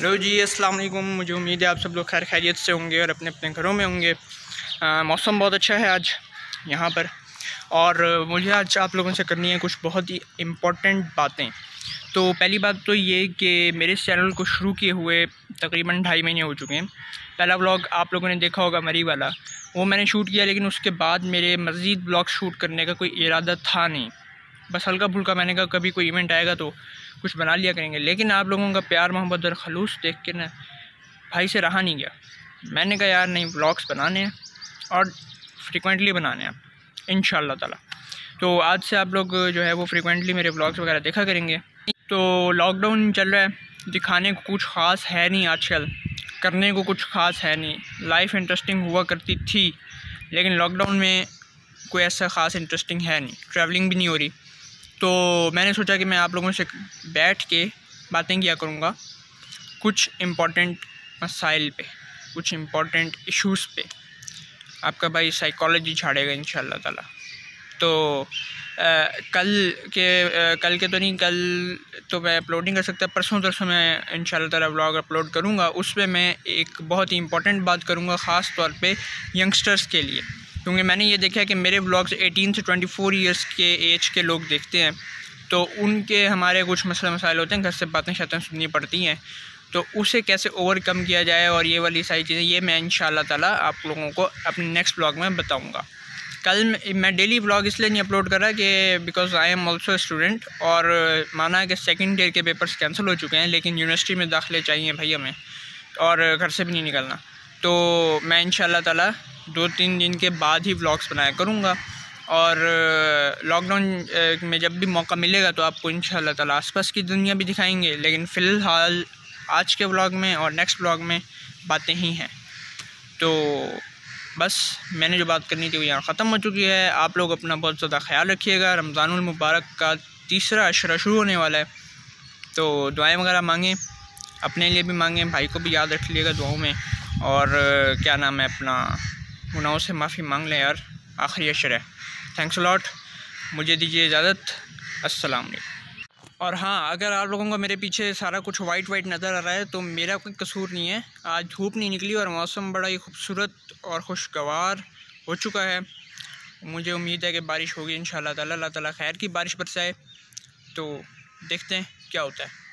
Hello جی السلام علیکم۔ مجھے امید ہے آپ سب لوگ خیر خیریت سے ہوں گے اور اپنے اپنے گھروں میں ہوں گے۔ موسم بہت اچھا ہے آج یہاں پر۔ اور مجھے آج آپ لوگوں سے کرنی ہے کچھ بہت ہی امپورٹنٹ باتیں۔ تو پہلی بات تو یہ کہ میرے اس چینل کو شروع کیے ہوئے تقریباً ڈھائی مہینے ہو چکے ہیں۔ پہلا بلاگ آپ لوگوں نے دیکھا ہوگا مری والا۔ وہ میں نے شوٹ کیا، لیکن اس کے بعد میرے مزید بلاگ شوٹ کرنے کا کوئی ارادہ تھا نہیں۔ بس ہلکا پھلکا میں نے کہا کبھی کوئی ایونٹ آئے گا تو کچھ بنا لیا کریں گے۔ لیکن آپ لوگوں کا پیار محبت اور خلوص دیکھ کے نا بھائی سے رہا نہیں گیا۔ میں نے کہا یار نہیں بلاگس بنانے ہیں اور فریکوینٹلی بنانے ہیں ان شاء اللہ تعالیٰ۔ تو آج سے آپ لوگ جو ہے وہ فریکوینٹلی میرے بلاگس وغیرہ دیکھا کریں گے۔ تو لاک ڈاؤن چل رہا ہے، دکھانے کو کچھ خاص ہے نہیں آج کل، کرنے کو کچھ خاص ہے نہیں۔ لائف انٹرسٹنگ ہوا کرتی تھی، لیکن لاک ڈاؤن میں کوئی ایسا خاص انٹرسٹنگ ہے نہیں۔ ٹریولنگ بھی نہیں ہو رہی۔ تو میں نے سوچا کہ میں آپ لوگوں سے بیٹھ کے باتیں کیا کروں گا کچھ امپورٹنٹ مسائل پہ، کچھ امپورٹنٹ ایشوز پہ۔ آپ کا بھائی سائیکالوجی چھاڑے گا ان شاء اللہ تو کل کے کل کے تو نہیں، کل تو میں اپلوڈ نہیں کر سکتا، پرسوں ترسوں میں ان شاء اللہ تعالیٰ بلاگ اپلوڈ کروں گا۔ اس پہ میں ایک بہت ہی امپورٹنٹ بات کروں گا، خاص طور پہ ینگسٹرس کے لیے۔ کیونکہ میں نے یہ دیکھا کہ میرے بلاگز ایٹین سے ٹوئنٹی فور ایئرس کے ایج کے لوگ دیکھتے ہیں، تو ان کے ہمارے کچھ مسئلہ مسائل ہوتے ہیں، گھر سے باتیں شاتیں سننی پڑتی ہیں۔ تو اسے کیسے اوور کم کیا جائے اور یہ والی ساری چیزیں، یہ میں ان شاء اللہ تعالیٰ آپ لوگوں کو اپنے نیکسٹ بلاگ میں بتاؤں گا۔ کل میں ڈیلی بلاگ اس لیے نہیں اپلوڈ کر رہا کہ because I am also student اور مانا کہ سیکنڈ ایئر کے پیپرس کینسل ہو چکے ہیں، لیکن یونیورسٹی میں داخلے چاہیے بھائی ہمیں اور گھر سے بھی نہیں نکلنا۔ تو میں ان شاء اللہ تعالیٰ دو تین دن کے بعد ہی بلاگس بنایا کروں گا اور لاک ڈاؤن میں جب بھی موقع ملے گا تو آپ کو ان شاء اللہ تعالیٰ آس پاس کی دنیا بھی دکھائیں گے، لیکن فی الحال آج کے بلاگ میں اور نیکسٹ بلاگ میں باتیں ہی ہیں۔ تو بس، میں نے جو بات کرنی تھی وہ یہاں ختم ہو چکی ہے۔ آپ لوگ اپنا بہت زیادہ خیال رکھیے گا۔ رمضان المبارک کا تیسرا اشرہ شروع ہونے والا ہے۔ تو دعائیں وغیرہ مانگیں، اپنے لیے بھی مانگیں، بھائی کو بھی یاد رکھ لیے گا دعاؤں میں۔ اور کیا نام ہے اپنا؟ گناہوں سے معافی مانگ لیں یار، آخری اشر ہے۔ تھینکس الاٹ مجھے دیجیے اجازت۔ السلام علیکم۔ اور ہاں اگر آپ لوگوں کو میرے پیچھے سارا کچھ وائٹ وائٹ نظر آ رہا ہے، تو میرا کوئی قصور نہیں ہے۔ آج دھوپ نہیں نکلی اور موسم بڑا ہی خوبصورت اور خوشگوار ہو چکا ہے۔ مجھے امید ہے کہ بارش ہوگی ان شاء اللہ تعالیٰ۔ اللہ تعالیٰ خیر کی بارش برسائے۔ تو دیکھتے ہیں کیا ہوتا ہے۔